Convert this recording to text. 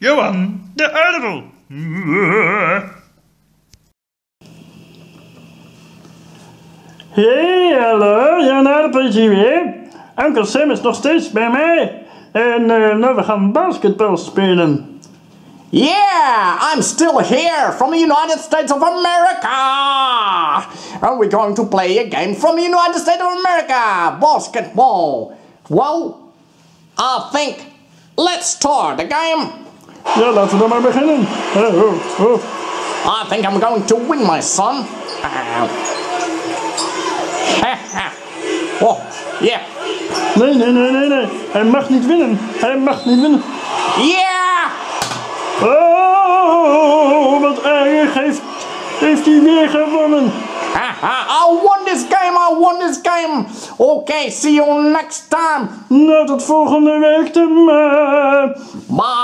Johan de Uiderel. Hey, hallo, Jan Aardappeltje nou, weer. Uncle Sam is nog steeds bij mij. En eh, nou, we gaan basketbal spelen. Yeah, I'm still here from the United States of America. And we're going to play a game from the United States of America, basketball. Well, I think let's start the game. Ja, laten we dan maar beginnen. I think I'm going to win, my son. oh, yeah. Nee, nee, nee, nee, nee. Hij mag niet winnen. Hij mag niet winnen. Yeah! Oh, wat erg. Heeft, heeft hij weer gewonnen. Haha, I won this game, I won this game. Okay, see you next time. Nou, tot volgende week. Bye.